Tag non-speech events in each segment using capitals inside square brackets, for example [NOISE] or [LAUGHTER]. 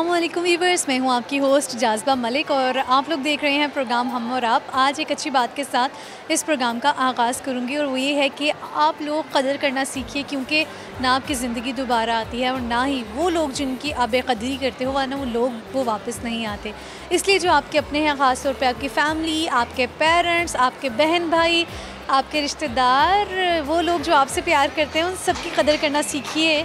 Aslam viewers मैं हूँ आपकी होस्ट जाजबा मलिक और आप लोग देख रहे हैं प्रोग्राम हम और आप। आज एक अच्छी बात के साथ इस प्रोग्राम का आगाज़ करूँगी और वो ये है कि आप लोग कदर करना सीखिए क्योंकि ना आपकी ज़िंदगी दोबारा आती है और ना ही वो लोग जिनकी आप बेकदरी करते हो वरना वो लोग वो वापस नहीं आते। इसलिए जो आपके अपने हैं ख़ास तौर पर आपकी फ़ैमिली आपके पेरेंट्स आपके बहन भाई, आपके रिश्तेदार, वो लोग जो आपसे प्यार करते हैं, उन सबकी कदर करना सीखिए।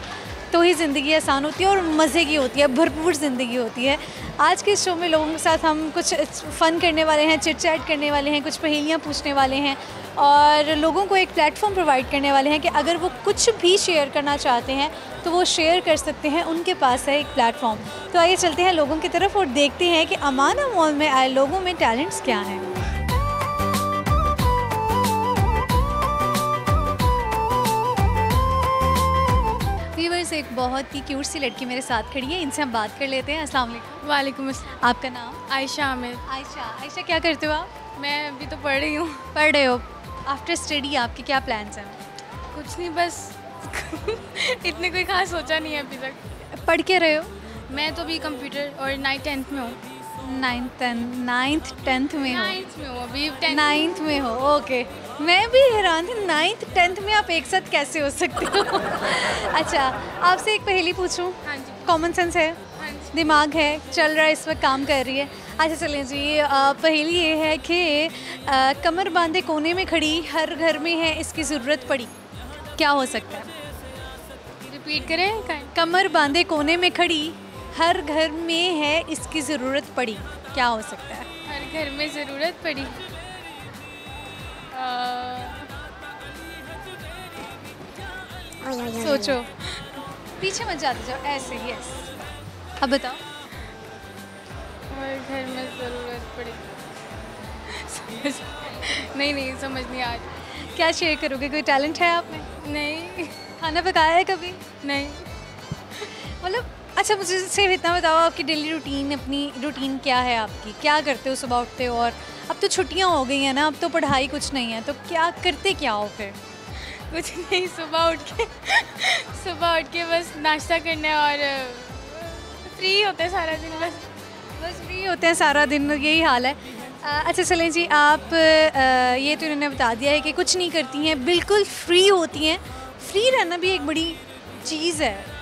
तो ही ज़िंदगी आसान होती है और मज़े की होती है, भरपूर ज़िंदगी होती है। आज के शो में लोगों के साथ हम कुछ फ़न करने वाले हैं चिट चैट करने वाले हैं, कुछ पहेलियाँ पूछने वाले हैं और लोगों को एक प्लेटफॉर्म प्रोवाइड करने वाले हैं कि अगर वो कुछ भी शेयर करना चाहते हैं तो वो शेयर कर सकते हैं। उनके पास है एक प्लेटफॉर्म तो आइए चलते हैं लोगों की तरफ़ और देखते हैं कि अमाना मॉल में आए लोगों में टैलेंट्स क्या हैं। व्यूवर्स एक बहुत ही क्यूट सी लड़की मेरे साथ खड़ी है। इनसे हम बात कर लेते हैं। अस्सलाम वालेकुम। वालेकुम आपका नाम? आयशा आमिर। आयशा। आयशा क्या करते हो आप? मैं अभी तो पढ़ रही हूँ। पढ़ रहे हो। आफ्टर स्टडी आपके क्या प्लान्स हैं? कुछ नहीं बस [LAUGHS] इतने कोई खास सोचा नहीं है अभी तक। पढ़ के रहे हो? मैं तो अभी कंप्यूटर और नाइन्थ टेंथ में हूँ। नाइन्थ नाइन्थ टेंथ में नाइन्थ में हूँ अभी नाइन्थ में हो ओके मैं भी हैरान थी नाइन्थ टेंथ में आप एक साथ कैसे हो सकते हो? अच्छा आपसे एक पहेली पूछूँ? हाँ कॉमन सेंस है? हाँ दिमाग है? चल रहा है इस वक्त काम कर रही है। अच्छा चलें जी पहेली ये है कि कमर बांधे कोने में खड़ी हर घर में है इसकी ज़रूरत पड़ी। क्या हो सकता है? रिपीट करें कमर बांधे कोने में खड़ी हर घर में है इसकी ज़रूरत पड़ी। क्या हो सकता है? हर घर में ज़रूरत पड़ी। सोचो। पीछे मत जाते जाओ ऐसे यस अब बताओ। हर घर में ज़रूरत पड़ी। समझ नहीं नहीं समझ नहीं आ रही। क्या शेयर करोगे? कोई टैलेंट है आप में? नहीं। खाना पकाया है कभी? नहीं। मतलब अच्छा मुझे सिर्फ़ इतना बताओ आपकी डेली रूटीन अपनी रूटीन क्या है आपकी? क्या करते हो सुबह उठते हो? और अब तो छुट्टियाँ हो गई हैं ना अब तो पढ़ाई कुछ नहीं है तो क्या करते क्या हो फिर? कुछ नहीं सुबह उठ के सुबह उठ के बस नाश्ता करने और फ्री होते हैं सारा दिन बस। बस फ्री होते हैं सारा दिन यही हाल है। अच्छा चलें जी आप ये तो इन्होंने बता दिया है कि कुछ नहीं करती हैं बिल्कुल फ्री होती हैं। फ्री रहना भी एक बड़ी चीज़ है।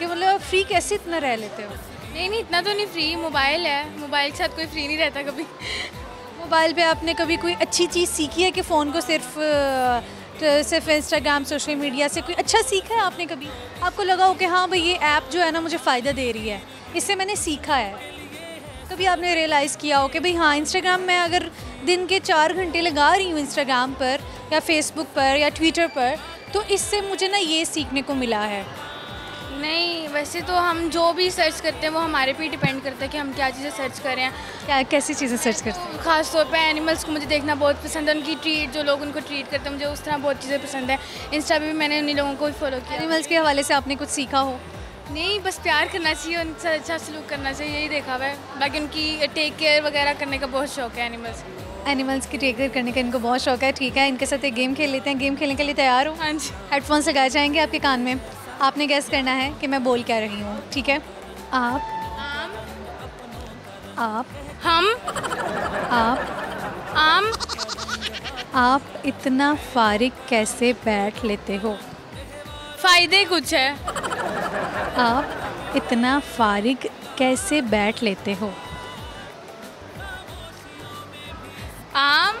कि मतलब फ्री कैसे इतना रह लेते हो? नहीं नहीं इतना तो नहीं फ्री मोबाइल है। मोबाइल के साथ कोई फ्री नहीं रहता कभी। मोबाइल पे आपने कभी कोई अच्छी चीज़ सीखी है कि फ़ोन को सिर्फ़ तो सिर्फ़ इंस्टाग्राम सोशल मीडिया से कोई अच्छा सीखा है आपने कभी? आपको लगा हो कि हाँ भाई ये ऐप जो है ना मुझे फ़ायदा दे रही है। इससे मैंने सीखा है। कभी आपने रियलाइज़ किया हो कि भाई हाँ इंस्टाग्राम मैं अगर दिन के चार घंटे लगा रही हूँ इंस्टाग्राम पर या फेसबुक पर या ट्विटर पर तो इससे मुझे ना ये सीखने को मिला है। नहीं वैसे तो हम जो भी सर्च करते हैं वो हमारे पे डिपेंड करता है कि हम क्या चीज़ें सर्च कर रहे हैं। क्या कैसी चीज़ें सर्च करते हैं? ख़ास तौर पे एनिमल्स को मुझे देखना बहुत पसंद है उनकी ट्रीट जो लोग उनको ट्रीट करते हैं मुझे उस तरह बहुत चीज़ें पसंद है। इंस्टा पे भी मैंने उन्हीं लोगों को फॉलो किया। एनिमल्स के हवाले से आपने कुछ सीखा हो? नहीं बस प्यार करना चाहिए उनसे अच्छा सलूक करना चाहिए यही देखा हुआ है। बाकी उनकी टेक केयर वगैरह करने का बहुत शौक है एनिमल्स एनिमल्स की टेक केयर करने का इनको बहुत शौक है ठीक है? इनके साथ एक गेम खेल लेते हैं। गेम खेलने के लिए तैयार हो? हाँ जी। हेडफोन्स लगाए जाएँगे आपके कान में। आपने गैस करना है कि मैं बोल क्या रही हूँ ठीक है? आप आम। आप हम। आप आम। आप इतना फारिग कैसे बैठ लेते हो? फ़ायदे कुछ है। आप इतना फारिग कैसे बैठ लेते हो? आम।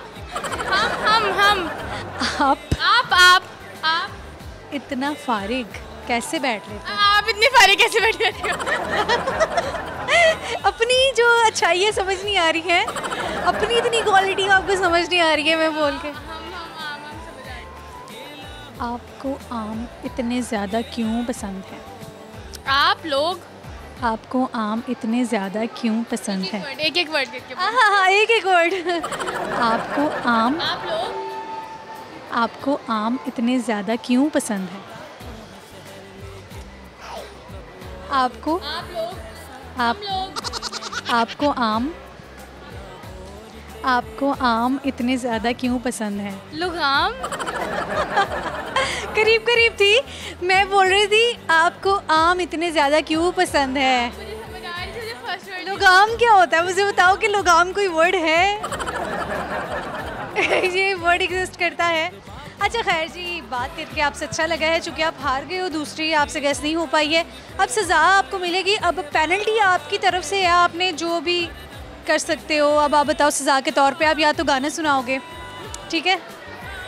हम हम हम। आप। आप आप आप। इतना फारिग कैसे बैठ लेते आप इतने फारे कैसे बैठ जाते हो? अपनी जो अच्छाई है समझ नहीं आ रही है अपनी इतनी क्वालिटी आपको समझ नहीं आ रही है मैं बोल के। हम हम हम समझ आ रही आपको आम इतने ज़्यादा क्यों पसंद है? आप लोग? आपको आम इतने ज़्यादा क्यों पसंद एक है? एक एक वर्ड करके हाँ हाँ एक एक वर्ड आपको आम आप लोग? आपको आम इतने ज़्यादा क्यों पसंद है? आपको आप लोग आप लोग आपको आम आपको आम इतने ज़्यादा क्यों पसंद है? लुगाम [LAUGHS] करीब करीब थी। मैं बोल रही थी आपको आम इतने ज़्यादा क्यों पसंद है? लगाम क्या होता है? मुझे बताओ कि लगाम कोई वर्ड है? [LAUGHS] ये वर्ड एग्जिस्ट करता है। अच्छा खैर जी बात करके आपसे अच्छा लगा है चूँकि आप हार गए हो दूसरी आपसे गैस नहीं हो पाई है। अब सज़ा आपको मिलेगी। अब पेनल्टी आपकी तरफ़ से है आपने जो भी कर सकते हो। अब आप बताओ सज़ा के तौर पे आप या तो गाना सुनाओगे। ठीक है?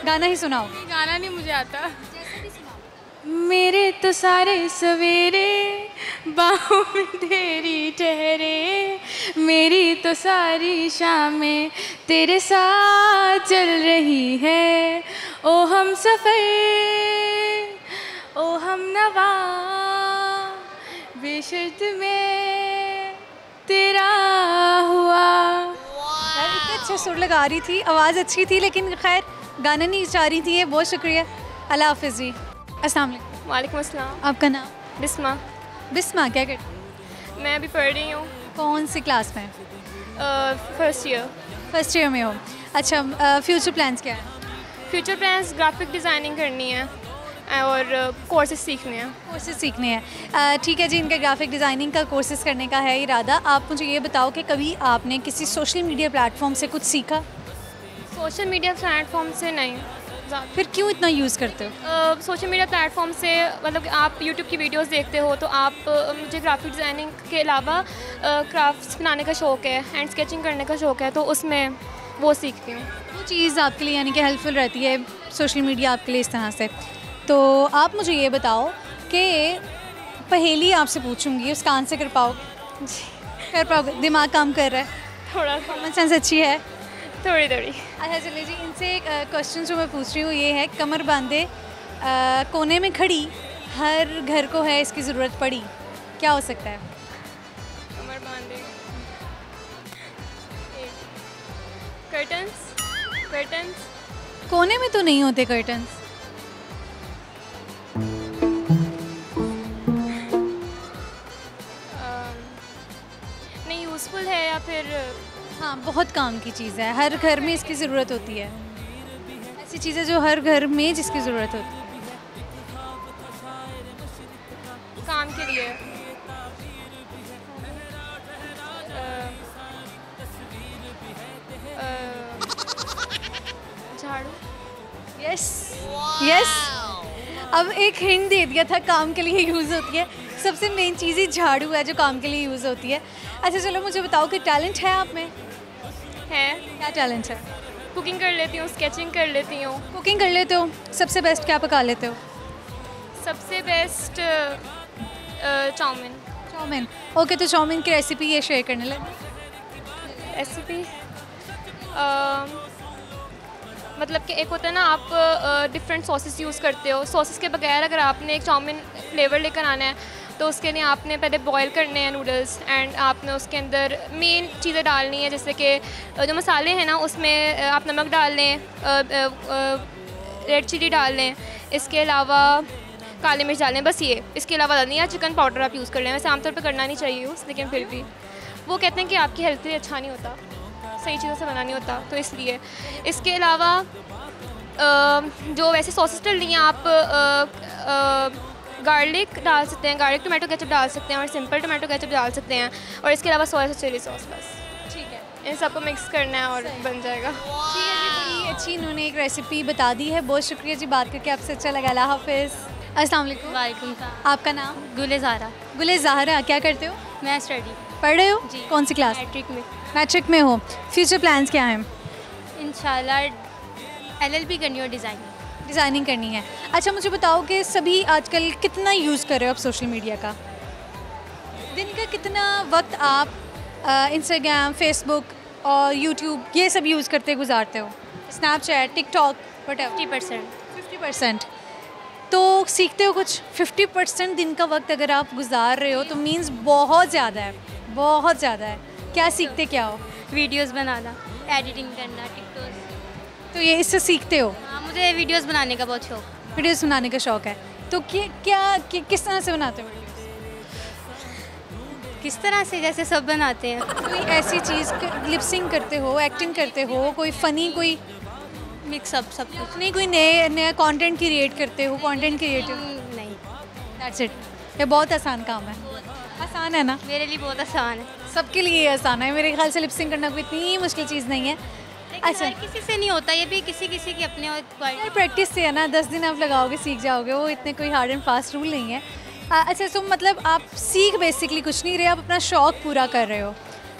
गाना ही सुनाओगे गाना नहीं मुझे आता। मेरे तो सारे सवेरे बाहों में तेरी ठहरे मेरी तो सारी शामें तेरे साथ चल रही है। ओ हम सफ़र ओ हम नवा बेशर्त में तेरा हुआ। इतने अच्छे सुर लगा रही थी आवाज़ अच्छी थी लेकिन खैर गाना नहीं चाह रही थी ये बहुत शुक्रिया। अल्लाह हाफिज़ जी। अस्सलाम वालेकुम। वालेकुम अस्सलाम। आपका नाम? बिस्मा। बिस्मा क्या कर मैं अभी पढ़ रही हूँ। कौन सी क्लास में? फ़र्स्ट ईयर फ़र्स्ट ईयर में हो। अच्छा फ्यूचर प्लान्स क्या है? फ्यूचर प्लान्स ग्राफिक डिज़ाइनिंग करनी है और कोर्सेज सीखने हैं। कोर्सेज सीखने हैं। ठीक है जी इनका ग्राफिक डिज़ाइनिंग का कोर्सेज करने का है इरादा। आप मुझे ये बताओ कि कभी आपने किसी सोशल मीडिया प्लेटफॉर्म से कुछ सीखा? सोशल मीडिया प्लेटफॉर्म से नहीं। फिर क्यों इतना यूज़ करते हो? सोशल मीडिया प्लेटफॉर्म से मतलब आप यूट्यूब की वीडियोस देखते हो तो आप मुझे ग्राफिक डिज़ाइनिंग के अलावा क्राफ्ट्स बनाने का शौक़ है हैंड स्केचिंग करने का शौक़ है तो उसमें वो सीखती हूँ। वो चीज़ आपके लिए यानी कि हेल्पफुल रहती है सोशल मीडिया आपके लिए इस तरह से। तो आप मुझे ये बताओ कि पहेली आपसे पूछूँगी उसका आंसर कर पाओ? कर पाओगे? दिमाग काम कर रहा है। थोड़ा कॉमन सेंस अच्छी है। थोड़ी थोड़ी। अच्छा चलिए जी इनसे एक क्वेश्चन जो मैं पूछ रही हूँ ये है कमर बांधे कोने में खड़ी हर घर को है इसकी ज़रूरत पड़ी क्या हो सकता है? कमर बांधे। कर्टन्स कर्टन्स कोने में तो नहीं होते कर्टन्स हाँ बहुत काम की चीज़ है। हर घर में इसकी ज़रूरत होती है। ऐसी चीज़ें जो हर घर में जिसकी ज़रूरत होती है। काम के लिए। झाड़ू। यस यस अब एक हिंट दे दिया था काम के लिए यूज़ होती है। सबसे मेन चीज़ ही झाड़ू है जो काम के लिए यूज़ होती है। अच्छा चलो मुझे बताओ कि टैलेंट है आप में? है? क्या टैलेंट है? कुकिंग कर लेती हूँ स्केचिंग कर लेती हूँ। कुकिंग कर लेते हो? सबसे बेस्ट क्या पका लेते हो? सबसे best chow mein. Chow mein. Okay तो चाउमीन की रेसिपी ये शेयर करने लगे। रेसिपी मतलब कि एक होता है ना आप डिफरेंट सॉसेस यूज़ करते हो। सॉसेस के बगैर अगर आपने एक चाउमीन फ्लेवर लेकर आना है तो उसके लिए आपने पहले बॉईल करने हैं नूडल्स एंड आपने उसके अंदर मेन चीज़ें डालनी है, जैसे कि जो मसाले हैं ना, उसमें आप नमक डाल लें रेड चिली डाल लें, इसके अलावा काली मिर्च डालें बस ये। इसके अलावा नहीं, या चिकन पाउडर आप यूज़ कर लें, वैसे आमतौर पर करना नहीं चाहिए उस लेकिन फिर भी। वो कहते हैं कि आपकी हेल्थ लिए अच्छा नहीं होता, सही चीज़ों से बना नहीं होता तो इसलिए। इसके अलावा जो वैसे सॉसेस डलनी हैं आप गार्लिक डाल सकते हैं गार्लिक टोमेटो केचप डाल सकते हैं और सिंपल टोमेटो केचप डाल सकते हैं और इसके अलावा सोया सॉस चिली सॉस बस। ठीक है। इन सबको मिक्स करना है और बन जाएगा। ठीक है जी बड़ी अच्छी इन्होंने एक रेसिपी बता दी है। बहुत शुक्रिया जी बात करके आपसे अच्छा लगा। अल्लाह हाफिज़। अस्सलाम वालेकुम। वालेकुम आपका नाम? गुले ज़ारा गुले ज़ाहरा क्या करते हो? मैं स्टडी पढ़ रहे हो? जी। कौन सी क्लास मैट्रिक में। मैट्रिक में हो। फ्यूचर प्लान्स क्या हैं? इंशाल्लाह एलएलबी करनी हो डिज़ाइनिंग डिज़ाइनिंग करनी है। अच्छा मुझे बताओ कि सभी आजकल कितना यूज़ कर रहे हो आप सोशल मीडिया का? दिन का कितना वक्त आप इंस्टाग्राम फेसबुक और यूट्यूब ये सब यूज़ करते गुजारते हो? Snapchat TikTok what fifty percent. Fifty percent. तो सीखते हो कुछ? फिफ्टी परसेंट दिन का वक्त अगर आप गुजार रहे हो तो मीन्स बहुत ज़्यादा है बहुत ज़्यादा है। क्या सीखते क्या हो? वीडियोस बनाना एडिटिंग करना तो ये इससे सीखते हो? हाँ मुझे वीडियोस बनाने का बहुत शौक। वीडियोस बनाने का शौक है। तो कि, क्या कि, किस तरह से बनाते हो? किस तरह से? जैसे सब बनाते हैं। कोई ऐसी चीज़ लिपसिंग करते हो एक्टिंग करते हो कोई फ़नी कोई मिक्सअप सब कुछ। नहीं कोई नए नया कंटेंट क्रिएट करते हो कंटेंट क्रिएटिव नहीं। दैट्स इट ये बहुत आसान काम है। आसान है ना? मेरे लिए बहुत आसान है। सबके लिए ये आसान है। मेरे ख्याल से लिपसिंग करना कोई इतनी मुश्किल चीज़ नहीं है। अच्छा किसी से नहीं होता ये भी किसी किसी की अपने यार प्रैक्टिस से है ना दस दिन आप लगाओगे सीख जाओगे वो इतने कोई हार्ड एंड फास्ट रूल नहीं है। आ, अच्छा तो मतलब आप सीख बेसिकली कुछ नहीं रहे आप अपना शौक पूरा कर रहे हो।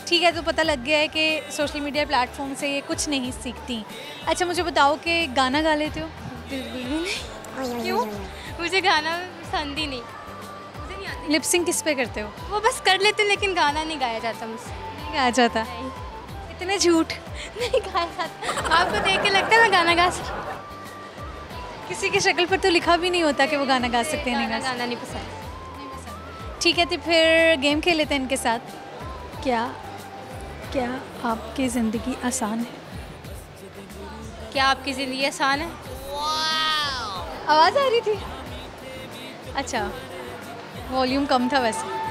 ठीक है तो पता लग गया है कि सोशल मीडिया प्लेटफॉर्म से ये कुछ नहीं सीखती। अच्छा मुझे बताओ कि गाना गा लेते हो? बिल्कुल भी नहीं। क्यों? मुझे गाना पसंद ही नहीं। मुझे नहीं आती। लिपसिंग किस पे करते हो? वो बस कर लेते लेकिन गाना नहीं गाया जाता मुझसे। नहीं गाया जाता। नहीं। इतने झूठ। नहीं गाया आपको देख के लगता है मैं गाना गा सकती किसी की शक्ल पर तो लिखा भी नहीं होता कि वो गाना गा सकते हैं नहीं गा गाना नहीं पसंद। ठीक है तो फिर गेम खेल लेते हैं इनके साथ। क्या क्या आपकी ज़िंदगी आसान है? क्या आपकी ज़िंदगी आसान है? आवाज़ आ रही थी। अच्छा वॉल्यूम कम था वैसे।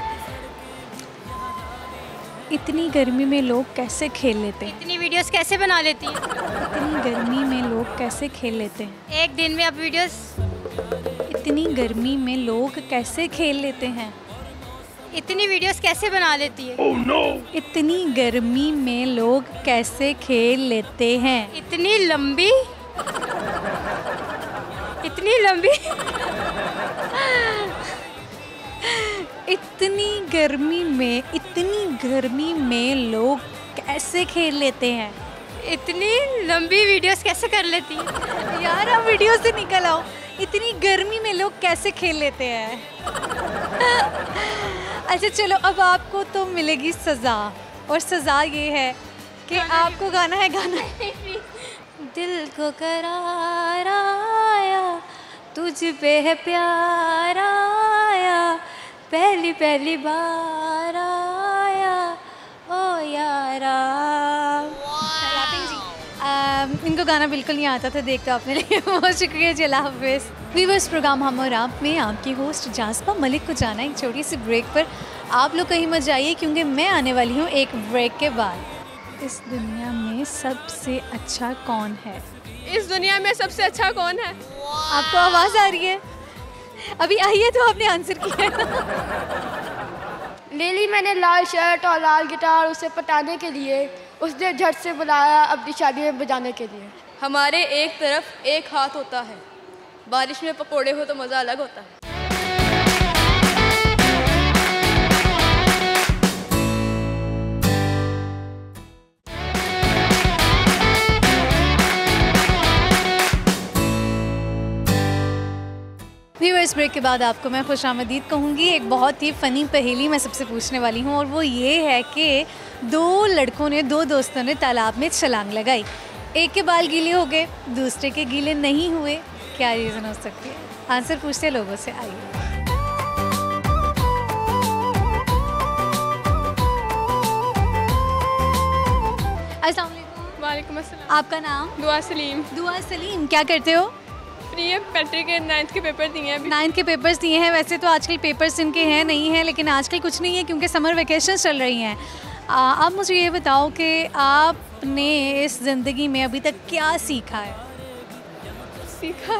इतनी गर्मी में लोग कैसे खेल लेते हैं? इतनी वीडियोस कैसे बना लेती हैं? इतनी गर्मी में लोग कैसे खेल लेते हैं? एक दिन में आप वीडियोस इतनी गर्मी में लोग कैसे खेल लेते हैं? इतनी वीडियोस कैसे बना लेती है? Oh, no. इतनी गर्मी में लोग कैसे खेल लेते हैं? इतनी लंबी? इतनी लंबी? इतनी गर्मी में इतनी गर्मी में लोग कैसे खेल लेते हैं? इतनी लंबी वीडियोस कैसे कर लेती? है [LAUGHS] यार आप वीडियो से निकल आओ। इतनी गर्मी में लोग कैसे खेल लेते हैं? [LAUGHS] अच्छा चलो अब आपको तो मिलेगी सज़ा। और सज़ा ये है कि आपको गाना है गाना है। [LAUGHS] दिल को करार आया तुझ पे है प्यार आया। पहली पहली बार आया ओ यारा। अम, इनको गाना बिल्कुल नहीं आता था देखते आपने लेकिन [LAUGHS] बहुत शुक्रिया जला हाफिज़। वीवर्स प्रोग्राम हम और आप में आपकी होस्ट जासपा मलिक को जाना एक छोटी सी ब्रेक पर। आप लोग कहीं मत जाइए क्योंकि मैं आने वाली हूँ एक ब्रेक के बाद। इस दुनिया में सबसे अच्छा कौन है? इस दुनिया में सबसे अच्छा कौन है? आपको आवाज़ आ रही है? अभी आइए है तो आपने आंसर किया। ले ली मैंने लाल शर्ट और लाल गिटार उसे पटाने के लिए उसने झट से बुलाया अपनी शादी में बजाने के लिए। हमारे एक तरफ़ एक हाथ होता है। बारिश में पकोड़े हो तो मज़ा अलग होता है। व्यूअर्स ब्रेक के बाद आपको मैं खुश आमदीद कहूँगी एक बहुत ही फ़नी पहेली मैं सबसे पूछने वाली हूँ और वो ये है कि दो लड़कों ने दो दोस्तों ने तालाब में छलांग लगाई। एक के बाल गीले हो गए दूसरे के गीले नहीं हुए। क्या रीज़न हो सकती है? आंसर पूछते लोगों से आइए। अस्सलाम वालेकुम। आपका नाम? दुआ सलीम। दुआ सलीम क्या करते हो? फ्री है पैट्रिक के नाइन्थ के पेपर दिए हैं अभी। नाइन्थ के पेपर्स दिए हैं। वैसे तो आजकल पेपर्स इनके हैं नहीं हैं लेकिन आजकल कुछ नहीं है क्योंकि समर वेकेशन चल रही हैं। आप मुझे ये बताओ कि आपने इस ज़िंदगी में अभी तक क्या सीखा है? सीखा?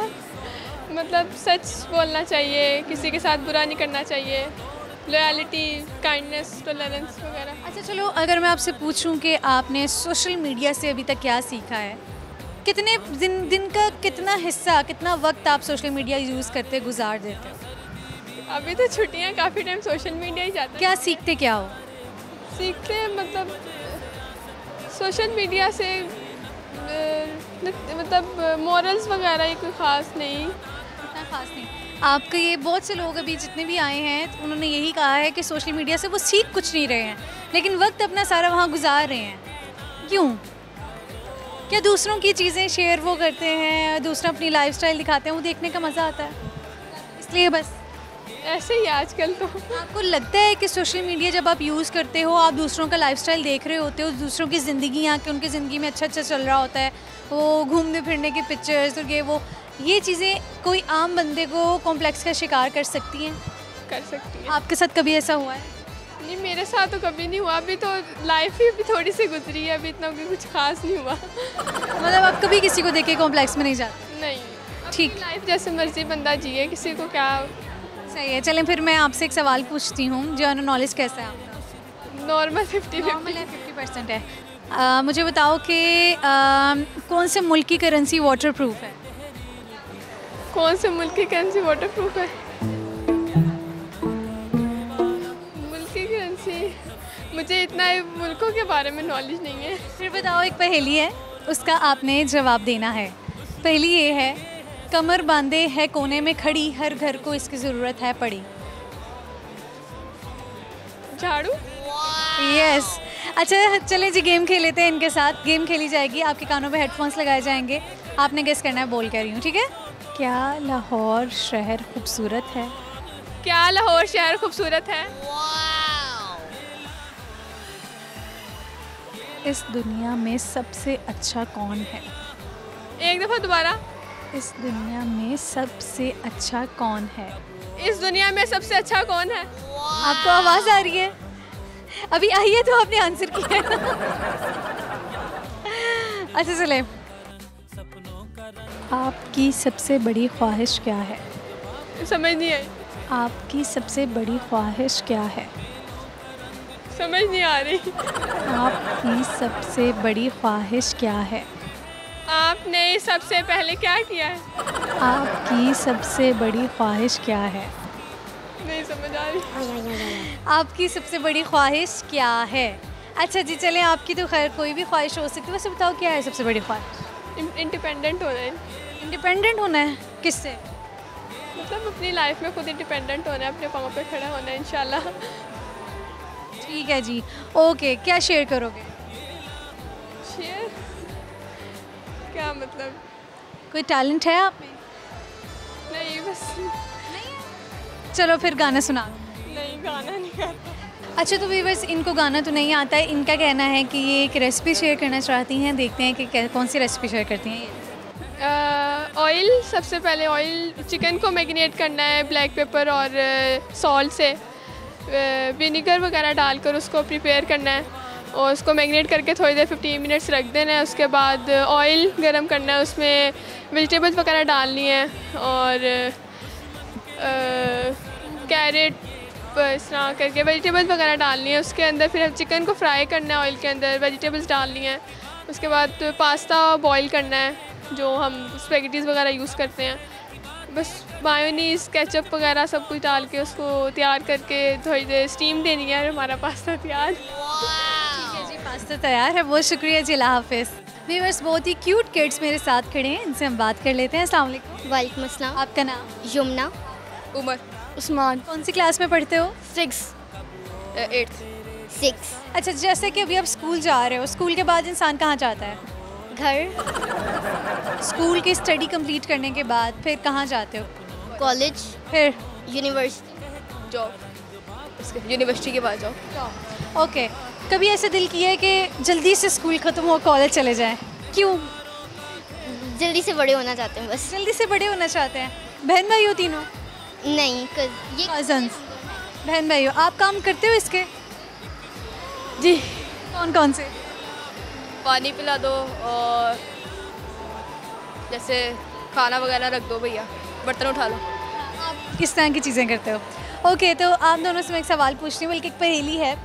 मतलब सच बोलना चाहिए किसी के साथ बुरा नहीं करना चाहिए। लॉयलिटी काइंडनेस टॉलरेंस वगैरह। अच्छा चलो अगर मैं आपसे पूछूँ कि आपने सोशल मीडिया से अभी तक क्या सीखा है? कितने दिन दिन का कितना हिस्सा कितना वक्त आप सोशल मीडिया यूज़ करते गुजार देते? हो अभी तो छुट्टियाँ काफ़ी टाइम सोशल मीडिया ही जाते क्या सीखते क्या हो? सीखते हैं मतलब सोशल मीडिया से मतलब मॉरल्स वगैरह ही कोई ख़ास नहीं। इतना खास नहीं। आपके ये बहुत से लोग अभी जितने भी आए हैं तो उन्होंने यही कहा है कि सोशल मीडिया से वो सीख कुछ नहीं रहे हैं लेकिन वक्त अपना सारा वहाँ गुजार रहे हैं। क्यों? क्या दूसरों की चीज़ें शेयर वो करते हैं दूसरा अपनी लाइफस्टाइल दिखाते हैं? वो देखने का मज़ा आता है। इसलिए बस। ऐसे ही आजकल तो। आपको लगता है कि सोशल मीडिया जब आप यूज़ करते हो आप दूसरों का लाइफस्टाइल देख रहे होते हो दूसरों की ज़िंदगी आके उनकी ज़िंदगी में अच्छा अच्छा चल रहा होता है वो घूमने फिरने की पिक्चर्स और ये वो ये चीज़ें कोई आम बंदे को कॉम्प्लेक्स का शिकार कर सकती हैं? कर सकती है। आपके साथ कभी ऐसा हुआ है? नहीं मेरे साथ तो कभी नहीं हुआ। अभी तो लाइफ ही अभी थोड़ी सी गुजरी है अभी इतना भी कुछ खास नहीं हुआ। मतलब आप कभी किसी को देख के कॉम्प्लेक्स में नहीं जाते? नहीं। ठीक। ठीक। लाइफ जैसे मर्ज़ी बंदा जिए किसी को क्या सही है चलें फिर मैं आपसे एक सवाल पूछती हूँ जनरल नॉलेज कैसा है आपका? नॉर्मल फिफ्टी नॉर्मल है फिफ्टी परसेंट है। आ, मुझे बताओ कि कौन से मुल्क की करेंसी वाटर प्रूफ है? कौन से मुल्क की करेंसी वाटर प्रूफ है? मुझे इतना मुल्कों के बारे में नॉलेज नहीं है। फिर बताओ एक पहेली है उसका आपने जवाब देना है। पहली ये है कमर बांधे है कोने में खड़ी हर घर को इसकी ज़रूरत है पड़ी। झाड़ू? यस अच्छा चले जी गेम खेल लेते हैं इनके साथ। गेम खेली जाएगी आपके कानों पे हेडफोन्स लगाए जाएँगे। आपने गेस करना है बोल कर रही हूँ ठीक है? क्या लाहौर शहर खूबसूरत है? क्या लाहौर शहर खूबसूरत है? इस दुनिया में सबसे अच्छा कौन है? एक दफ़ा दोबारा। इस दुनिया में सबसे अच्छा कौन है? इस दुनिया में सबसे अच्छा कौन है? आपको आवाज़ आ रही है? अभी आई है तो आपने आंसर किया अच्छा चले। आपकी सबसे बड़ी ख्वाहिश क्या है? समझ नहीं आई। आपकी सबसे बड़ी ख्वाहिश क्या है? समझ नहीं आ रही। आपकी सबसे बड़ी ख्वाहिश क्या है? आपने सबसे पहले क्या किया है? आपकी सबसे बड़ी ख्वाहिश क्या है? नहीं समझ आ रही। आपकी सबसे बड़ी ख्वाहिश क्या है? अच्छा जी चलें आपकी तो खैर कोई भी ख्वाहिश हो सकती है। वैसे बताओ क्या है सबसे बड़ी ख्वाहिश? इंडिपेंडेंट होना है। इंडिपेंडेंट होना है? किससे? मतलब अपनी लाइफ में खुद इंडिपेंडेंट होना है अपने पाँव पे खड़ा होना है इंशाल्लाह। ठीक है जी। ओके क्या शेयर करोगे? शेयर क्या मतलब? कोई टैलेंट है आप में? नहीं बस। नहीं चलो फिर गाना सुना। नहीं गाना नहीं आता। अच्छा तो वीवर्स इनको गाना तो नहीं आता है। इनका कहना है कि ये एक रेसिपी शेयर करना चाहती हैं। देखते हैं कि कौन सी रेसिपी शेयर करती हैं ये। ऑयल सबसे पहले ऑयल चिकन को मैरिनेट करना है ब्लैक पेपर और सॉल्ट से। विनीगर वगैरह डालकर उसको प्रिपेयर करना है और उसको मैगनेट करके थोड़ी देर 15 मिनट्स रख देना है। उसके बाद ऑयल गर्म करना है, उसमें वेजिटेबल्स वगैरह डालनी है और कैरेट इस तरह करके वेजिटेबल्स वगैरह डालनी है। उसके अंदर फिर चिकन को फ्राई करना है ऑयल के अंदर वेजिटेबल्स डालनी है। उसके बाद पास्ता बॉईल करना है, जो हम स्पेगेटीज़ वगैरह यूज़ करते हैं। बस मायोनीस केचप वगैरह सब कुछ डाल के उसको तैयार करके थोड़ी देर स्टीम देनी है हमारा पास्ता तैयार। ठीक है जी पास्ता तैयार है। बहुत शुक्रिया जी अल्लाह हाफिज़। वीवर्स बहुत ही क्यूट किड्स मेरे साथ खड़े हैं। इनसे हम बात कर लेते हैं। अस्सलाम वालेकुम। वालेकुम अस्सलाम। आपका नाम? यमुना। उमर। उस्मान। कौन सी क्लास में पढ़ते हो? सिक्स एट्थ सिक्स अच्छा जैसे कि अभी आप स्कूल जा रहे हो स्कूल के बाद इंसान कहाँ जाता है? घर स्कूल की स्टडी कंप्लीट करने के बाद फिर कहाँ जाते हो? कॉलेज फिर? यूनिवर्सिटी जॉब यूनिवर्सिटी के बाद जाओ ओके कभी ऐसे दिल किया है कि जल्दी से स्कूल ख़त्म हो कॉलेज चले जाएँ? क्यों? जल्दी से बड़े होना चाहते हैं बस. जल्दी से बड़े होना चाहते हैं। बहन भाई हो तीनों? नहीं ये कजन्स बहन भाई हो। आप काम करते हो इसके? जी। कौन कौन से? पानी पिला दो और जैसे खाना वगैरह रख दो भैया बर्तन उठा लो। आप किस तरह की चीज़ें करते हो? ओके तो आप दोनों से मैं एक सवाल पूछती हूँ बल्कि एक पहेली है।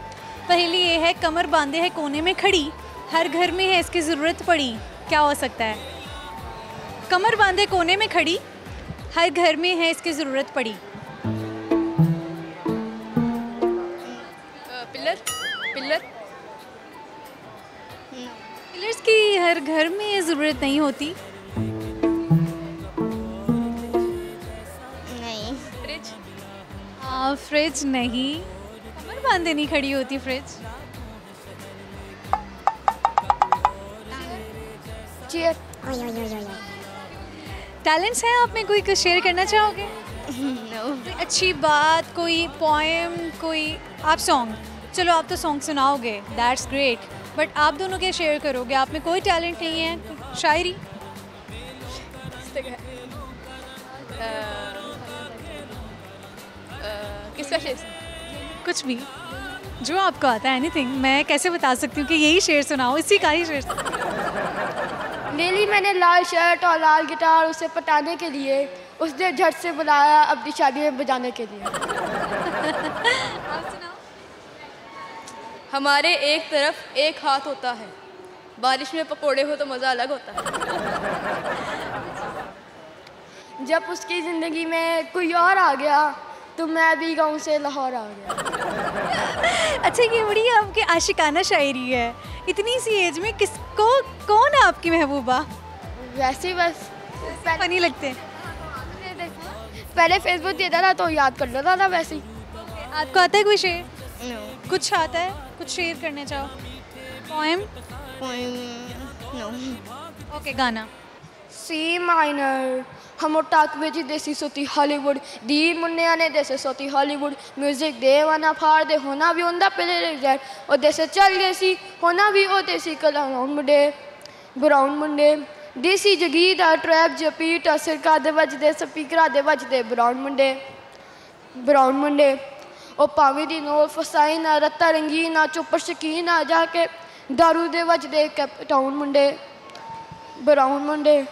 पहेली ये है कमर बांधे है कोने में खड़ी हर घर में है इसकी ज़रूरत पड़ी क्या हो सकता है? कमर बांधे कोने में खड़ी हर घर में है इसकी ज़रूरत पड़ी। पिलर पिलर पिलर्स की हर घर में ये ज़रूरत नहीं होती। नहीं। फ्रिज आ, फ्रिज नहीं। कमर बांधे नहीं खड़ी होती फ्रिज चेयर टैलेंट्स हैं आप में कोई कुछ शेयर करना चाहोगे? [LAUGHS] नो कोई अच्छी बात कोई पोएम कोई आप सॉन्ग चलो आप तो सॉन्ग सुनाओगे। दैट्स ग्रेट बट आप दोनों क्या शेयर करोगे? आप में कोई टैलेंट नहीं है। शायरी? किसका शेर कुछ भी। जो आपको आता है एनीथिंग मैं कैसे बता सकती हूँ कि यही शेर सुनाओ? इसी का ही शेर सुनाओ। ले मैंने लाल शर्ट और लाल गिटार उसे पटाने के लिए उसने झट से बुलाया अपनी शादी में बजाने के लिए। [LAUGHS] हमारे एक तरफ़ एक हाथ होता है। बारिश में पकोड़े हो तो मज़ा अलग होता है। जब उसकी ज़िंदगी में कोई और आ गया तो मैं भी गाँव से लाहौर आ गया। अच्छा ये बड़ी आपकी आशिकाना शायरी है। इतनी सी एज में किसको कौन है आपकी महबूबा? वैसे बस फनी लगते हैं। पहले फेसबुक देता था तो याद कर लेता था वैसे ही। आपको आता है कोई शेर? कुछ आता है? कुछ शेयर करना चाहो? पोएम पोएम नो ओके गाना. सी माइनर हम टाकवेजी देसी सोती हॉलीवुड दी मुन्निया ने देसे सोती हॉलीवुड म्यूज़िक देवाना फाड़ दे होना भी उनका प्ले रिजैट और देसे चल गए होना भी ओ देसी कला मुंडे. ब्राउन मुंडे. देसी जगीर ट्रैप जपीट सिरका दे वजदे स्पीकर दे वजदे ब्राउन मुंडे. ब्राउन मुंडे. ਉਹ ਭਾਵੇਂ ਦੀ ਨੋਲ ਫਸਾਈ ਨਾ ਰੱਤਾ ਰੰਗੀ ਨਾ ਚੁੱਪ ਸ਼ਕੀਨ ਨਾ ਜਾ ਕੇ ਦਾਰੂ ਦੇ ਵੱਜਦੇ ਕੈਪਟਾਊਨ ਮੁੰਡੇ ਬਰਾਊਨ ਮੁੰਡੇ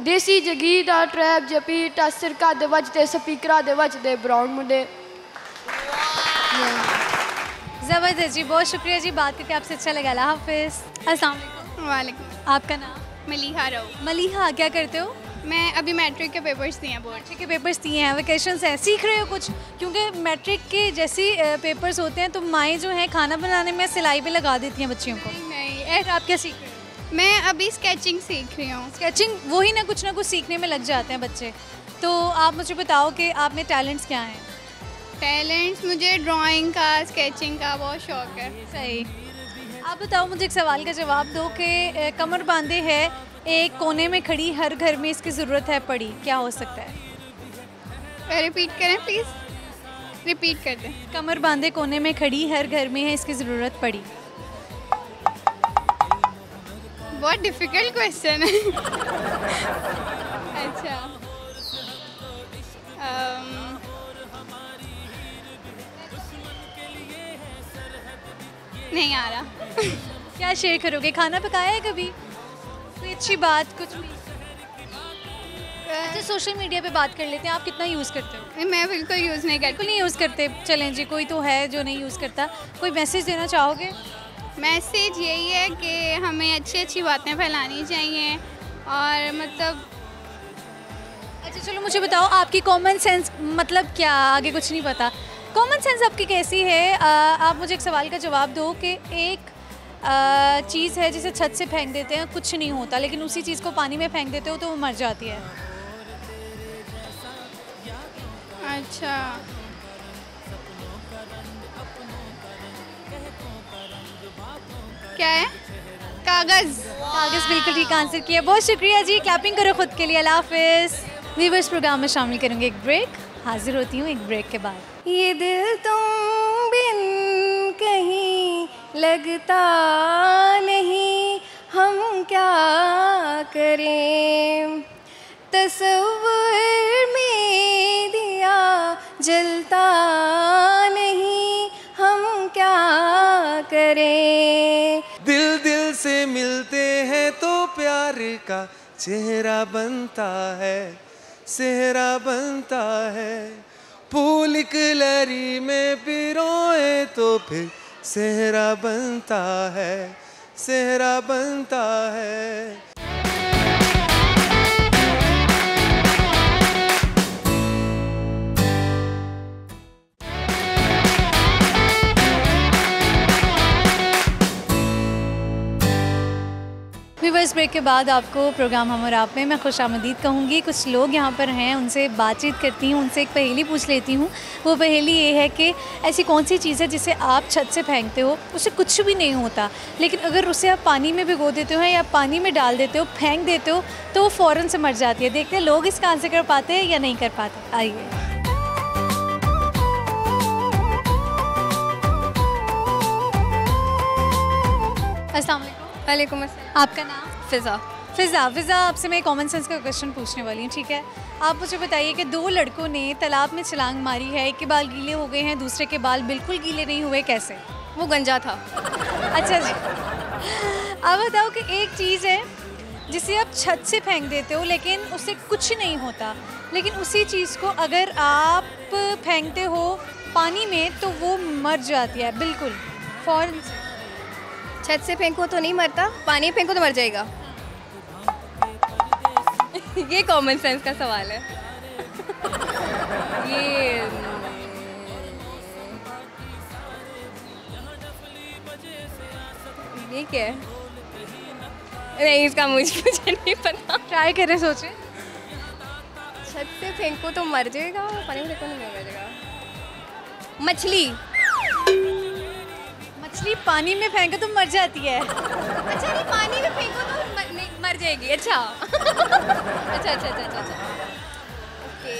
ਦੇਸੀ ਜਗੀ ਦਾ ਟਰੈਪ ਜਪੀ ਟਾਸਰ ਕਾ ਦੇ ਵੱਜਦੇ ਸਪੀਕਰਾਂ ਦੇ ਵੱਜਦੇ ਬਰਾਊਨ ਮੁੰਡੇ ज़बरदस्त जी बहुत शुक्रिया जी बात करके आपसे अच्छा लगा अल्लाह हाफिज़ अस्सलाम वालेकुम वालेकुम आपका नाम मलिहा रहो मलिहा क्या करते हो मैं अभी मैट्रिक के पेपर्स दिए हैं बोर्ड है पेपर्स दिए हैं वेकेशन है। सीख रहे हो कुछ? क्योंकि मैट्रिक के जैसे पेपर्स होते हैं तो माएँ जो हैं खाना बनाने में सिलाई पे लगा देती हैं बच्चियों को। नहीं आप क्या सीख रहे हो? मैं अभी स्केचिंग सीख रही हूँ। स्केचिंग वही ना कुछ ना कुछ सीखने में लग जाते हैं बच्चे। तो आप मुझे बताओ कि आप में टैलेंट्स क्या हैं? टैलेंट्स मुझे ड्राइंग का स्केचिंग का बहुत शौक है। सही। आप बताओ मुझे एक सवाल का जवाब दो कि कमर बांधे है एक कोने में खड़ी हर घर में इसकी ज़रूरत है पड़ी। क्या हो सकता है? रिपीट करें प्लीज़ रिपीट कर दें। कमर बांधे कोने में खड़ी हर घर में है इसकी ज़रूरत पड़ी। बहुत डिफ़िकल्ट क्वेश्चन है। अच्छा। अम, नहीं आ रहा। क्या शेयर करोगे? खाना पकाया है कभी? कोई अच्छी बात कुछ अच्छा सोशल मीडिया पे बात कर लेते हैं। आप कितना यूज़ करते हो? मैं बिल्कुल यूज़ नहीं करती। बिल्कुल नहीं यूज़ करते। चलें जी कोई तो है जो नहीं यूज़ करता। कोई मैसेज देना चाहोगे? मैसेज यही है कि हमें अच्छी अच्छी बातें फैलानी चाहिए और मतलब अच्छा चलो मुझे बताओ आपकी कॉमन सेंस मतलब क्या? आगे कुछ नहीं पता। कॉमन सेंस आपकी कैसी है? आ, आप मुझे एक सवाल का जवाब दो कि एक चीज़ है जिसे छत से फेंक देते हैं कुछ नहीं होता लेकिन उसी चीज़ को पानी में फेंक देते हो तो वो मर जाती है। अच्छा। क्या है? कागज़। कागज़ बिल्कुल ठीक आंसर किया। बहुत शुक्रिया जी क्लैपिंग करो खुद के लिए। अल्लाह हाफिज़। वीवर्स प्रोग्राम में शामिल करूँगी एक ब्रेक हाजिर होती हूँ एक ब्रेक के बाद। ये दिल तुम लगता नहीं हम क्या करें? तस्वुर में दिया जलता नहीं हम क्या करें? दिल दिल से मिलते हैं तो प्यार का चेहरा बनता है सेहरा बनता है। फूल कलरी में पिरोए तो फिर सेहरा बनता है सेहरा बनता है। वीवर्स ब्रेक के बाद आपको प्रोग्राम हम और आप में मैं खुश आमदीद कहूँगी। कुछ लोग यहाँ पर हैं, उनसे बातचीत करती हूँ, उनसे एक पहेली पूछ लेती हूँ। वो पहेली ये है कि ऐसी कौन सी चीज़ है जिसे आप छत से फेंकते हो? उसे कुछ भी नहीं होता, लेकिन अगर उसे आप पानी में भिगो देते हो या पानी में डाल देते हो, फेंक देते हो तो वो फ़ौरन से मर जाती है। देखते हैं लोग इसका आंसर कर पाते हैं या नहीं कर पाते। आइए। वालेकुम आपका नाम? फ़िज़ा। फिज़ा फिज़ा आपसे मैं कॉमन सेंस का क्वेश्चन पूछने वाली हूँ ठीक है? आप मुझे बताइए कि दो लड़कों ने तालाब में छलांग मारी है एक के बाल गीले हो गए हैं दूसरे के बाल बिल्कुल गीले नहीं हुए कैसे? वो गंजा था। अच्छा जी। आप बताओ कि एक चीज़ है जिसे आप छत से फेंक देते हो लेकिन उससे कुछ नहीं होता लेकिन उसी चीज़ को अगर आप फेंकते हो पानी में तो वो मर जाती है बिल्कुल। फ़ौरन छत से फेंको तो नहीं मरता पानी फेंको तो मर जाएगा। [LAUGHS] ये कॉमन सेंस का सवाल है। [LAUGHS] ये ये क्या है? नहीं इसका मुझे मुझे नहीं पता। ट्राई करें सोचे। छत से फेंको तो मर जाएगा पानी में फेंको नहीं मर जाएगा। मछली। मछली पानी में फेंको तो मर जाती है। अच्छा नहीं पानी में फेंको तो मर, मर जाएगी। अच्छा। अच्छा अच्छा अच्छा अच्छा अच्छा। ओके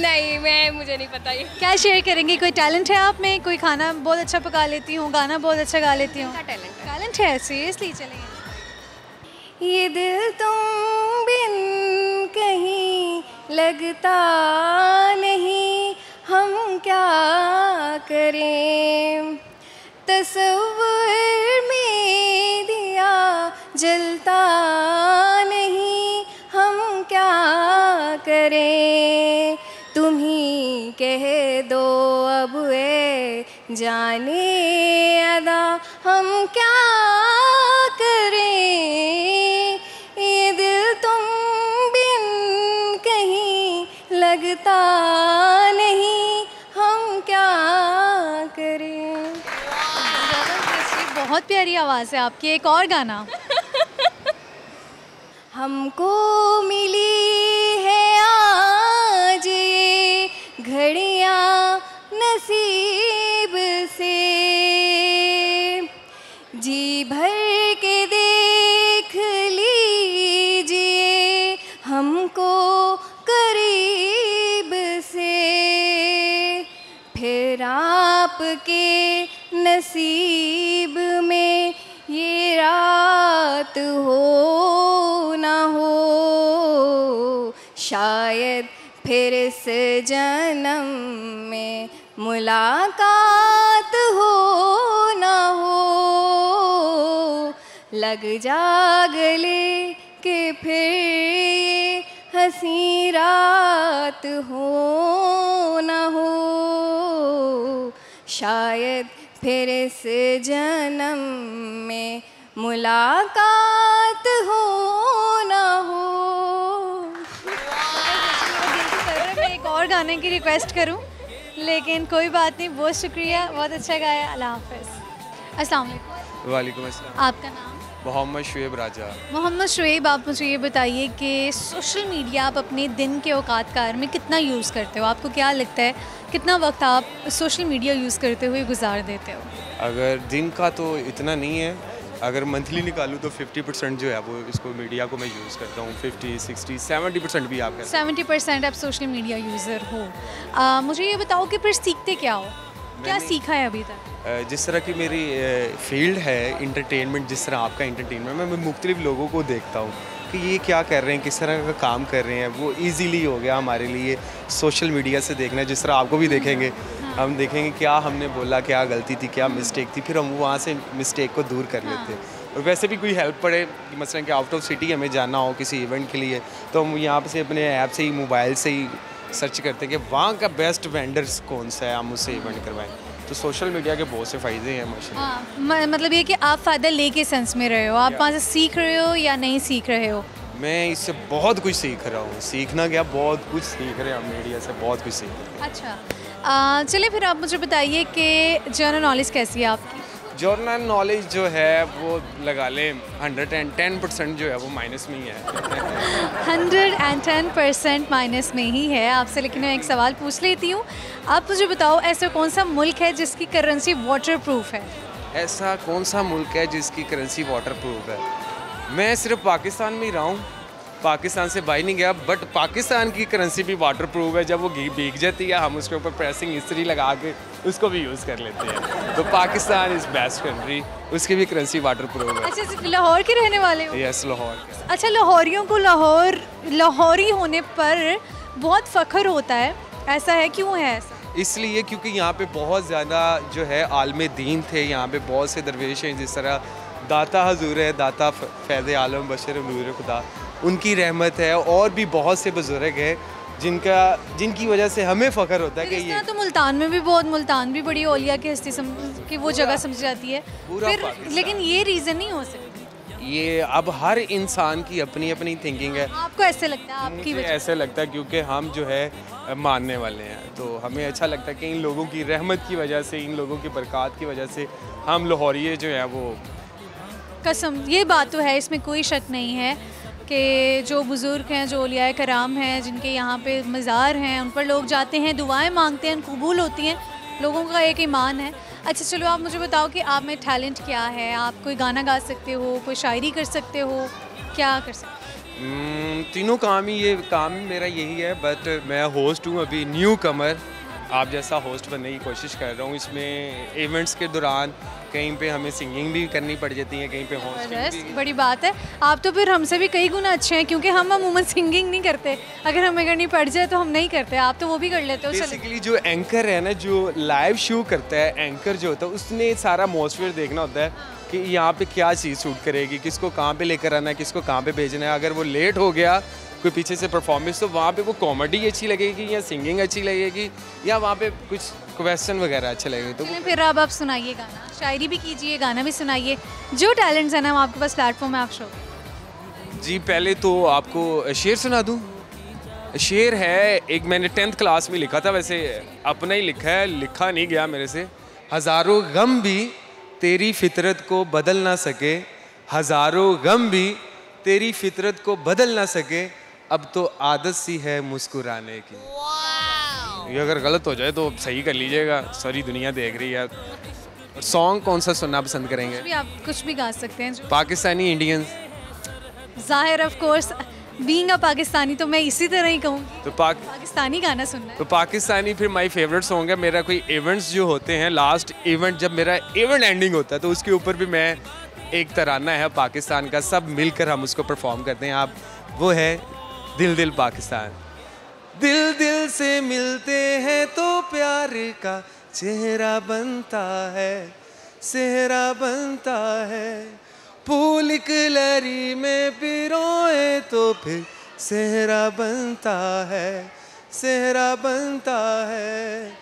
नहीं मैं मुझे नहीं पता ये। क्या शेयर करेंगे? कोई टैलेंट है आप में? कोई खाना बहुत अच्छा पका लेती हूँ गाना बहुत अच्छा गा लेती हूँ। टैलेंट है। टैलेंट है सीरियसली चलिए ये दिल तुम बिन कहीं लगता नहीं। क्या करें? तस्वुर में दिया जलता नहीं, हम क्या करें? तुम ही कह दो, अब ए जाने अदा, हम क्या बहुत प्यारी आवाज़ है आपकी, एक और गाना। [LAUGHS] हमको मिली है आज ये घड़ियाँ नसीब से। जी भर के देख लीजिए हमको करीब से। फिर आपके नसीब में ये रात हो ना हो, शायद फिर इस जन्म में मुलाकात हो ना हो। लग जागले के फिर हँसी रात हो ना हो, शायद फिर इस जन्म में मुलाकात हो ना हो। मैं एक और गाने की रिक्वेस्ट करूँ लेकिन कोई बात नहीं बहुत शुक्रिया बहुत अच्छा गाया अल्लाह हाफिज़। अस्सलाम वालेकुम। वालेकुम अस्सलाम। आपका नाम? मोहम्मद शुएब राजा। मोहम्मद शुएब आप मुझे ये बताइए कि सोशल मीडिया आप अपने दिन के औकात कार में कितना यूज़ करते हो? आपको क्या लगता है कितना वक्त आप सोशल मीडिया यूज़ करते हुए गुजार देते हो? अगर दिन का तो इतना नहीं है। अगर मंथली निकालूँ तो 50 परसेंट जो है वो इसको मीडिया को मैं यूज़ करता हूँ। 50, 60, 70 परसेंट भी आप सेवेंटी परसेंट आप सोशल मीडिया यूज़र हो। आ, मुझे ये बताओ कि फिर सीखते क्या हो? क्या सीखा है अभी तक? जिस तरह की मेरी फ़ील्ड है इंटरटेनमेंट जिस तरह आपका इंटरटेनमेंट मैं, मैं मुख्तलिफ़ लोगों को देखता हूँ कि ये क्या कर रहे हैं किस तरह का काम कर रहे हैं। वो इजीली हो गया हमारे लिए सोशल मीडिया से देखना जिस तरह आपको भी देखेंगे हम देखेंगे क्या हमने बोला क्या गलती थी क्या मिस्टेक थी फिर हम वहाँ से मिस्टेक को दूर कर लेते हैं। और वैसे भी कोई हेल्प पड़े कि मसलन कि आउट ऑफ़ सिटी हमें जाना हो किसी इवेंट के लिए तो हम यहाँ से अपने ऐप से ही मोबाइल से ही सर्च करते हैं कि वहाँ का बेस्ट वेंडर्स कौन सा है हम उससे इवेंट करवाएँ। तो सोशल मीडिया के बहुत से फ़ायदे हैं माशा हाँ मतलब ये कि आप फ़ायदा लेके सेंस में रहे हो आप वहाँ से सीख रहे हो या नहीं सीख रहे हो? मैं इससे बहुत कुछ सीख रहा हूँ। सीखना क्या? बहुत कुछ सीख रहे हैं मीडिया से बहुत कुछ सीख रहे हैं। अच्छा। चलिए फिर आप मुझे बताइए कि जनरल नॉलेज कैसी है आपकी? जर्नल नॉलेज जो है वो लगा लें। हंड्रेड एंड टेन परसेंट जो है वो माइनस में ही है। Hundred and ten percent minus में ही है आपसे लेकिन मैं एक सवाल पूछ लेती हूँ। आप मुझे बताओ ऐसा कौन सा मुल्क है जिसकी करेंसी वाटर प्रूफ है? ऐसा कौन सा मुल्क है जिसकी करेंसी वाटर प्रूफ है? मैं सिर्फ़ पाकिस्तान में ही रहा हूँ। पाकिस्तान से बाई नहीं गया बट पाकिस्तान की करेंसी भी वाटर प्रूफ है। जब वो घी भीग जाती है हम उसके ऊपर प्रेसिंग इस्त्री लगा के उसको भी यूज़ कर लेते हैं। तो पाकिस्तान इज़ बेस्ट कंट्री उसकी भी करेंसी वाटर प्रूफ है। अच्छा सिर्फ़ लाहौर के रहने वाले हो? यस लाहौर अच्छा लाहौरियों को लाहौर लाहौरी होने पर बहुत फ़ख्र होता है। ऐसा है क्यों है ऐसा? इसलिए क्योंकि यहाँ पे बहुत ज़्यादा जो है आलम दीन थे यहाँ पे बहुत से दरवेश हैं जिस तरह दाता हजूर है दाता फैज़ आलम बशर नूर खुदा उनकी रहमत है और भी बहुत से बुज़ुर्ग हैं। जिनका जिनकी वजह से हमें फ़ख्र होता है कि ये तो मुल्तान में भी बहुत मुल्तान भी बड़ी ओलिया की हस्ती सम, की वो जगह समझी जाती है। फिर लेकिन ये रीज़न नहीं हो सकती। ये अब हर इंसान की अपनी अपनी थिंकिंग है। आपको ऐसे लगता है आपकी वजह ऐसे लगता है क्योंकि हम जो है मानने वाले हैं। तो हमें अच्छा लगता है कि इन लोगों की रहमत की वजह से इन लोगों की बरक़ात की वजह से हम लाहौरिये जो है वो कसम ये बात तो है इसमें कोई शक नहीं है। कि जो बुज़ुर्ग हैं, जो ओलिया कराम हैं, जिनके यहाँ पे मज़ार हैं, उन पर लोग जाते हैं, दुआएँ मांगते हैं, कबूल होती हैं, लोगों का एक ईमान है। अच्छा चलो आप मुझे बताओ कि आप में टैलेंट क्या है? आप कोई गाना गा सकते हो, कोई शायरी कर सकते हो, क्या कर सकते तीनों काम ही, ये काम मेरा यही है बट मैं होस्ट हूँ अभी न्यू कमर आप जैसा होस्ट बनने की कोशिश कर रहा हूँ इसमें इवेंट्स के दौरान कहीं पे हमें सिंगिंग भी करनी पड़ जाती है कहीं पे भी बड़ी बात है। आप तो फिर हमसे भी कई गुना अच्छे हैं क्योंकि हम अमूमन सिंगिंग नहीं करते। अगर हमें करनी पड़ जाए तो हम नहीं करते आप तो वो भी कर लेते हो बेसिकली जो एंकर है ना जो लाइव शो करता है एंकर जो होता है उसने सारा मॉसफेयर देखना होता है कि यहाँ पे क्या चीज़ शूट करेगी किसको कहाँ पे लेकर आना है किसको कहाँ पे भेजना है। अगर वो लेट हो गया कोई पीछे से परफॉर्मेंस तो वहाँ पे वो कॉमेडी अच्छी लगेगी या सिंगिंग अच्छी लगेगी या वहाँ पे कुछ क्वेश्चन वगैरह अच्छे लगेंगे तो फिर अब आप सुनाइए गाना। शायरी भी कीजिए गाना भी सुनाइए। जो टैलेंट्स है ना आपके पास प्लेटफॉर्म है आप शो जी पहले तो आपको शेर सुना दूँ? शेर है एक मैंने टेंथ क्लास में लिखा था वैसे अपना ही लिखा है लिखा नहीं गया मेरे से। हज़ारों गम भी तेरी फितरत को बदल ना सके हज़ारों गम भी तेरी फितरत को बदल ना सके अब तो आदत सी है मुस्कुराने की। ये अगर गलत हो जाए तो सही कर लीजिएगा। सारी दुनिया देख रही है। और सॉन्ग कौन सा सुनना पसंद करेंगे? कुछ भी आप कुछ भी गा सकते हैं। पाकिस्तानी इंडियंस ज़ाहिर of course being a Pakistani तो मैं इसी तरह ही कहूँगी तो पाक पाकिस्तानी गाना सुनना है। तो पाकिस्तानी फिर माय फेवरेट सॉन्ग है। मेरा कोई इवेंट्स जो होते हैं लास्ट इवेंट जब मेरा इवेंट एंडिंग होता है तो उसके ऊपर भी मैं एक तराना है पाकिस्तान का। सब मिलकर हम उसको परफॉर्म करते हैं। आप वो है दिल दिल पाकिस्तान। दिल दिल से मिलते हैं तो प्यार का चेहरा बनता है सेहरा बनता है। फूल एक लरी में पिरोए तो फिर सेहरा बनता है सेहरा बनता है।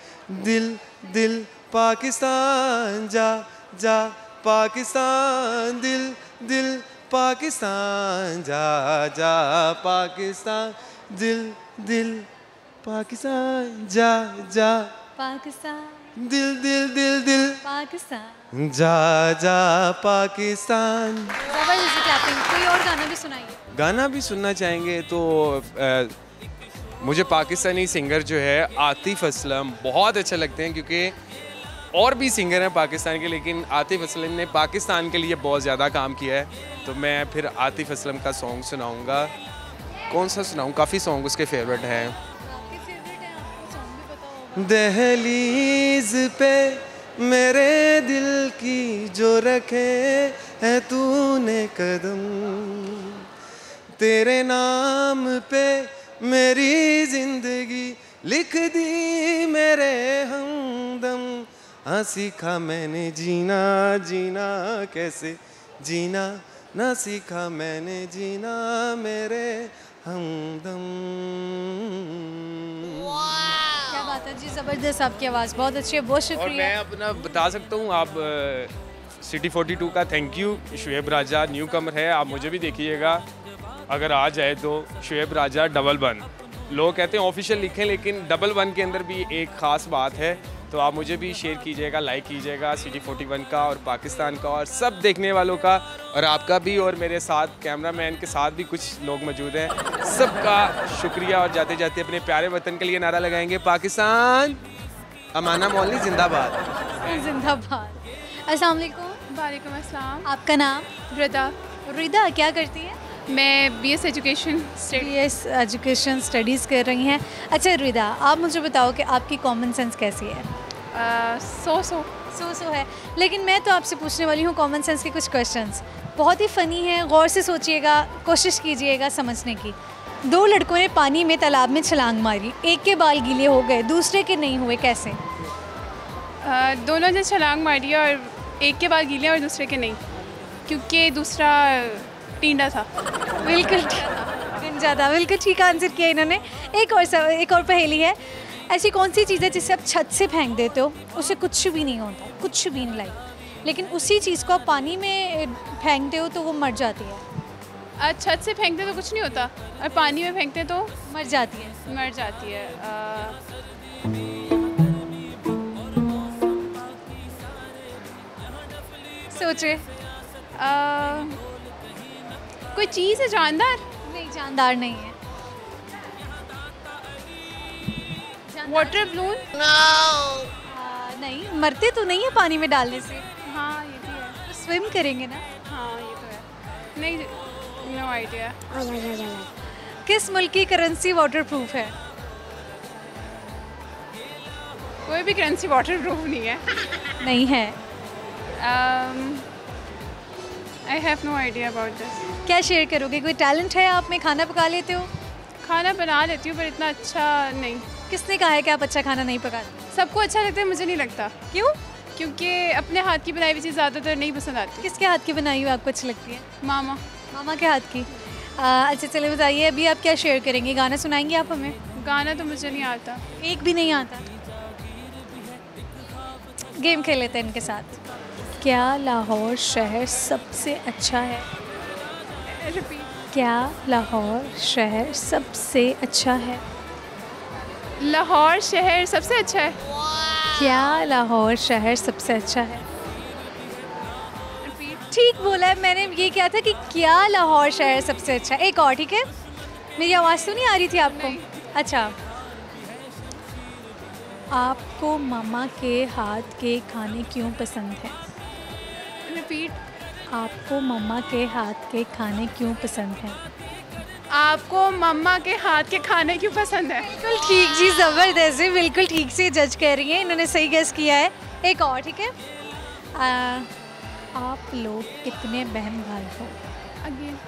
दिल दिल पाकिस्तान, जा जा पाकिस्तान। दिल दिल पाकिस्तान जा जा पाकिस्तान दिल दिल पाकिस्तान जा जा। पाकिस्तान। दिल दिल दिल दिल। पाकिस्तान। जा जा पाकिस्तान। ज़बरदस्त क्लैपिंग कोई और गाना भी सुनाइए। गाना भी सुनना चाहेंगे तो मुझे पाकिस्तानी सिंगर जो है आतिफ असलम बहुत अच्छे लगते हैं क्योंकि और भी सिंगर हैं पाकिस्तान के, लेकिन आतिफ असलम ने पाकिस्तान के लिए बहुत ज़्यादा काम किया है। तो मैं फिर आतिफ असलम का सॉन्ग सुनाऊँगा। कौन सा सुनाऊँ? काफ़ी सॉन्ग उसके फेवरेट हैं। दहलीज पे मेरे दिल की जो रखे है तूने कदम, तेरे नाम पे मेरी ज़िंदगी लिख दी मेरे हमदम। हाँ सीखा मैंने जीना जीना कैसे? जीना ना सीखा मैंने जीना मेरे हमदम। क्या बात है जी ज़बरदस्त आपकी आवाज़ बहुत अच्छी है बहुत और शुक्रिया। मैं अपना बता सकता हूँ आप सिटी 42 का thank you Shoaib Raja newcomer है आप मुझे भी देखिएगा। अगर आ जाए तो शुएब राजा डबल वन लोग कहते हैं ऑफिशियल लिखें लेकिन डबल वन के अंदर भी एक ख़ास बात है तो आप मुझे भी शेयर कीजिएगा लाइक कीजिएगा सिटी 41 का और पाकिस्तान का और सब देखने वालों का और आपका भी और मेरे साथ कैमरामैन के साथ भी कुछ लोग मौजूद हैं। सबका शुक्रिया और जाते जाते अपने प्यारे वतन के लिए नारा लगाएँगे। पाकिस्तान अमाना मौली जिंदाबाद। जिंदाबाद। अस्सलाम वालेकुम। वालेकुम अस्सलाम। आपका नाम? रिदा रिदा क्या करती है? मैं BS education B S education studies कर रही हैं। अच्छा रिदा आप मुझे बताओ कि आपकी कॉमन सेंस कैसी है? सो सो सो सो है। लेकिन मैं तो आपसे पूछने वाली हूँ कॉमन सेंस के कुछ क्वेश्चंस बहुत ही फ़नी है गौर से सोचिएगा कोशिश कीजिएगा समझने की। दो लड़कों ने पानी में तालाब में छलांग मारी। एक के बाल गीले हो गए दूसरे के नहीं हुए कैसे? आ, दोनों ने छलांग मारी और एक के बाल गीले और दूसरे के नहीं। क्योंकि दूसरा टींडा था। बिल्कुल। ज़्यादा। बिल्कुल ठीक आंसर किया इन्होंने। एक और सव, एक और पहेली है। ऐसी कौन सी चीज़ है जिसे आप छत से फेंक देते हो? उसे कुछ भी नहीं होता कुछ भी नहीं लाइक लेकिन उसी चीज़ को आप पानी में फेंकते हो तो वो मर जाती है। आज छत से फेंकते तो कुछ नहीं होता। और पानी में फेंकते तो मर जाती है। मर जाती है। आ, सोचे। आ, कोई चीज़ है जानदार? नहीं जानदार नहीं है। वाटर बलून आ, नहीं मरते तो नहीं है पानी में डालने से। हाँ ये भी है। तो स्विम करेंगे ना? हाँ ये तो है। नहीं नो आइडिया किस मुल्क की करेंसी वाटर प्रूफ है? कोई भी करेंसी वाटर प्रूफ नहीं है। नहीं है। I have no idea about this क्या शेयर करोगे? कोई टैलेंट है? आप में खाना पका लेते हो? खाना बना लेती हूँ पर इतना अच्छा नहीं। किसने कहा है कि आप अच्छा खाना नहीं पकाते सबको अच्छा लगता है मुझे नहीं लगता। क्यों? क्योंकि अपने हाथ की बनाई हुई चीज़ ज़्यादातर नहीं पसंद आती। किसके हाथ की बनाई हुई आपको अच्छी लगती है? मामा। मामा के हाथ की। आ, अच्छा चलिए बताइए अभी आप क्या शेयर करेंगे? गाना सुनाएँगे आप हमें? गाना तो मुझे नहीं आता। एक भी नहीं आता। गेम खेल लेते हैं इनके साथ। क्या लाहौर शहर सबसे अच्छा है? क्या लाहौर शहर सबसे अच्छा है? लाहौर शहर सबसे अच्छा है। क्या लाहौर शहर सबसे अच्छा है? ठीक बोला है मैंने ये किया था कि क्या लाहौर शहर सबसे अच्छा है? एक और ठीक है? मेरी आवाज़ तो नहीं आ रही थी आपको? अच्छा। आपको मामा के हाथ के खाने क्यों पसंद है? रिपीट आपको मम्मा के हाथ के खाने क्यों पसंद हैं? आपको मम्मा के हाथ के खाने क्यों पसंद है? बिल्कुल ठीक जी ज़बरदस्त जी बिल्कुल ठीक से जज कर रही हैं। इन्होंने सही गेस किया है। एक और ठीक है? आ, आप लोग कितने बहन भाई हो? अगेन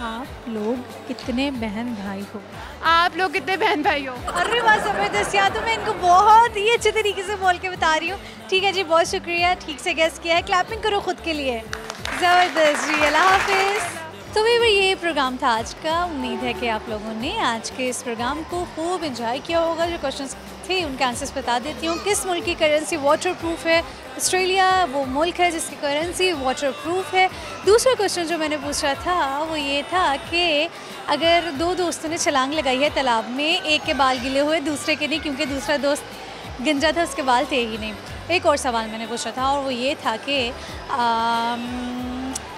आप लोग कितने बहन भाई हो? आप लोग कितने बहन भाई हो? अरे वाह ज़बरदस्त यार तो मैं इनको बहुत ही अच्छे तरीके से बोल के बता रही हूँ। ठीक है जी बहुत शुक्रिया ठीक से गेस्ट किया है। क्लैपिंग करो खुद के लिए। ज़बरदस्त जी अल्लाह हाफिज़। तो भाई ये प्रोग्राम था आज का। उम्मीद है कि आप लोगों ने आज के इस प्रोग्राम को खूब इंजॉय किया होगा। जो क्वेश्चंस थे उनके आंसर्स बता देती हूँ। किस मुल्क की करेंसी वाटर प्रूफ है? ऑस्ट्रेलिया वो मुल्क है जिसकी करेंसी वाटर प्रूफ है। दूसरा क्वेश्चन जो मैंने पूछा था, वो ये था कि अगर दो दोस्तों ने छलांग लगाई है तालाब में, एक के बाल गिले हुए, दूसरे के नहीं, क्योंकि दूसरा दोस्त गंजा था, उसके बाल थे ही नहीं। एक और सवाल मैंने पूछा था, और वो ये था कि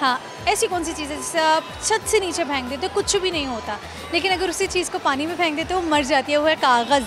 हाँ ऐसी कौन सी चीज़ है जिसे आप छत से नीचे फेंक देते हो, कुछ भी नहीं होता। लेकिन अगर उसी चीज़ को पानी में फेंक देते हो मर जाती है, वो है कागज़।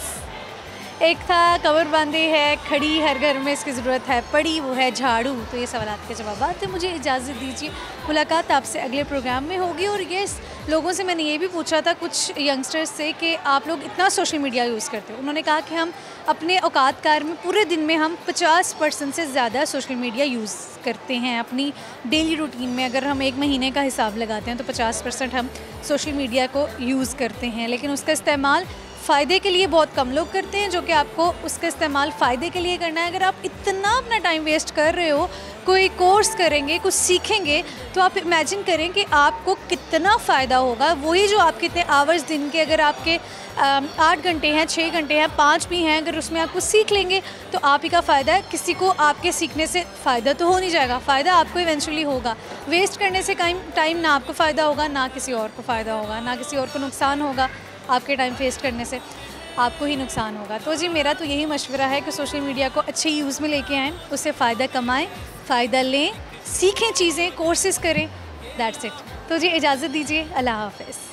एक था, कवर बांधे है, खड़ी हर घर में इसकी ज़रूरत है, पड़ी वो है झाड़ू। तो ये सवाल के जवाब थे मुझे इजाज़त दीजिए, मुलाकात आपसे अगले प्रोग्राम में होगी। और ये लोगों से मैंने ये भी पूछा था कुछ यंगस्टर्स से कि आप लोग इतना सोशल मीडिया यूज़ करते हो। उन्होंने कहा कि हम अपने औकात कार में पूरे दिन में हम 50 परसेंट से ज़्यादा सोशल मीडिया यूज़ करते हैं अपनी डेली रूटीन में। अगर हम एक महीने का हिसाब लगाते हैं तो 50 परसेंट हम सोशल मीडिया को यूज़ करते हैं। लेकिन उसका इस्तेमाल फ़ायदे के लिए बहुत कम लोग करते हैं, जो कि आपको उसका इस्तेमाल फ़ायदे के लिए करना है। अगर आप इतना अपना टाइम वेस्ट कर रहे हो, कोई कोर्स करेंगे, कुछ सीखेंगे तो आप इमेजिन करें कि आपको कितना फ़ायदा होगा। वही जो आप कितने आवर्स दिन के, अगर आपके आठ घंटे हैं छः घंटे हैं, पाँच भी हैं, अगर उसमें आप कुछ सीख लेंगे तो आप ही का फ़ायदा है। किसी को आपके सीखने से फ़ायदा तो हो नहीं जाएगा, फ़ायदा आपको इवेंचुअली होगा। वेस्ट करने से टाइम ना आपको फ़ायदा होगा, ना किसी और को फ़ायदा होगा, ना किसी और को नुकसान होगा। आपके टाइम वेस्ट करने से आपको ही नुकसान होगा। तो जी, मेरा तो यही मशवरा है कि सोशल मीडिया को अच्छे यूज़ में लेके आएँ, उससे फ़ायदा कमाएँ, फ़ायदा लें, सीखें चीज़ें कोर्सेज़ करें दैट्स इट तो जी, इजाज़त दीजिए, अल्लाह हाफ़िज़।